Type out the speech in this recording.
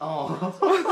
ああ。